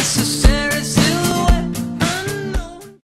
necessary